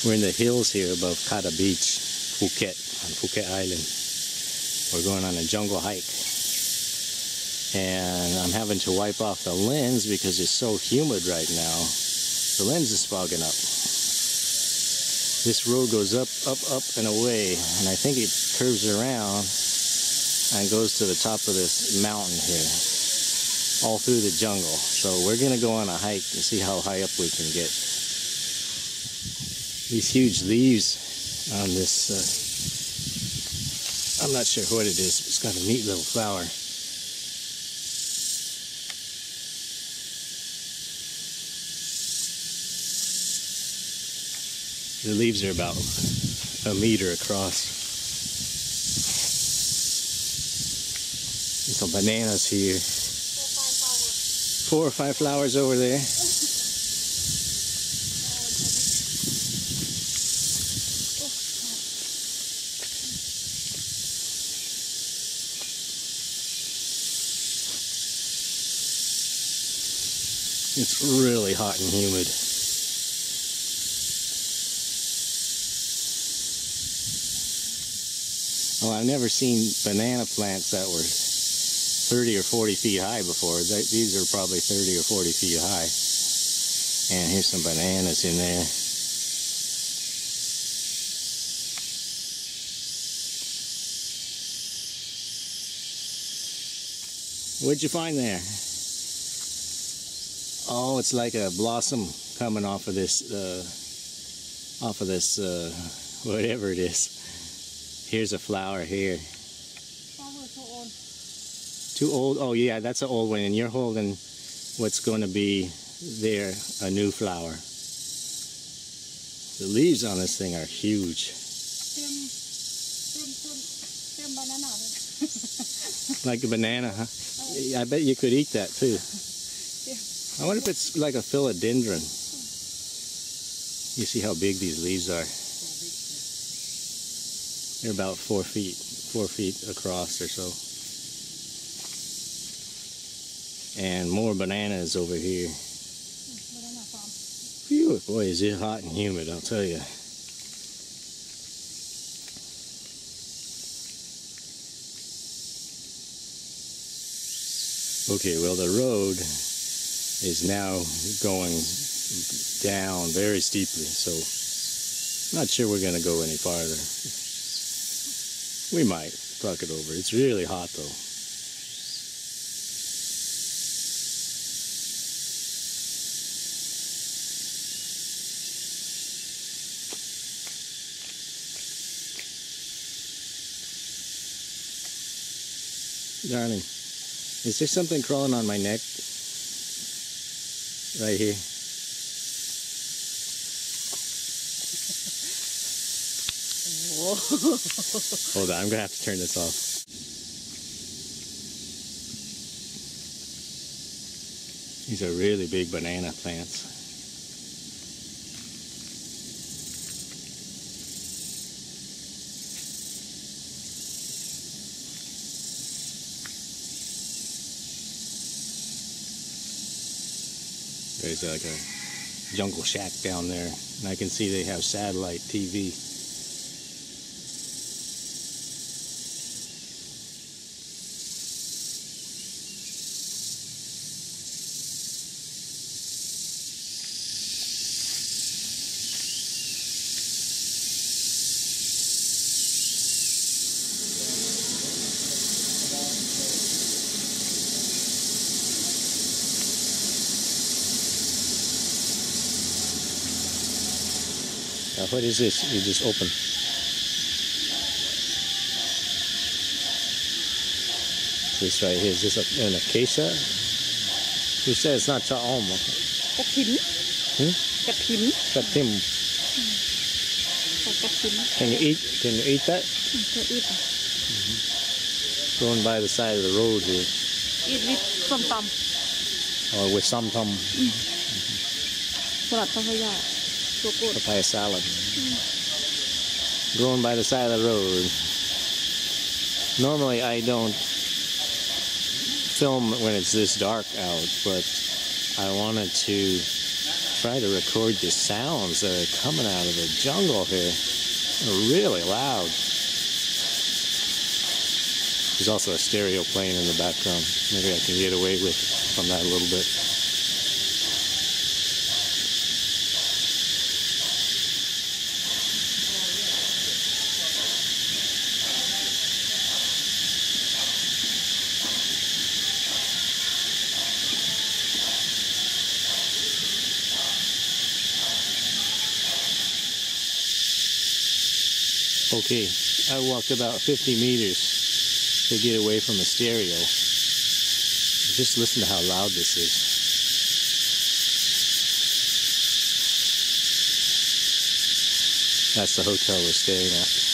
We're in the hills here above Kata Beach, Phuket, on Phuket Island. We're going on a jungle hike. And I'm having to wipe off the lens because it's so humid right now. The lens is fogging up. This road goes up, up, up, and away. And I think it curves around and goes to the top of this mountain here all through the jungle. So we're gonna go on a hike and see how high up we can get. These huge leaves on this, uh, I'm not sure what it is. It's got a neat little flower. The leaves are about a meter across. Some bananas here four or five flowers over there. It's really hot and humid. Oh, I've never seen banana plants that were 30 or 40 feet high before. These are probably 30 or 40 feet high. And here's some bananas in there. What'd you find there? Oh, it's like a blossom coming off of this, uh, off of this, uh, whatever it is. Here's a flower here. Too old? Oh yeah, that's an old one. And you're holding what's going to be there, a new flower. The leaves on this thing are huge. like a banana, huh? I bet you could eat that too. I wonder if it's like a philodendron. You see how big these leaves are. They're about four feet, four feet across or so and more bananas over here. Phew, boy, is it hot and humid, I'll tell you. Okay, well, the road is now going down very steeply, so not sure we're going to go any farther. We might talk it over. It's really hot, though. Darling, is there something crawling on my neck? Right here. Hold on, I'm gonna have to turn this off. These are really big banana plants. There's like a jungle shack down there, and I can see they have satellite TV. Now what is this? You just open. This right here, is this a, an acacia? You said it's not chaom. Kapim. Hmm? Kapim. Kapim. Mm. Oh, can you eat? Can you eat that? Can eat that. Mm -hmm. Going by the side of the road here. Eat with som tam. Or with som tam. Mm. Mm -hmm. Papaya salad. Mm. Grown by the side of the road. Normally I don't film when it's this dark out, but I wanted to try to record the sounds that are coming out of the jungle here. They're really loud. There's also a stereo playing in the background. Maybe I can get away with from that a little bit. Okay, I walked about 50 meters to get away from the stereo. Just listen to how loud this is. That's the hotel we're staying at.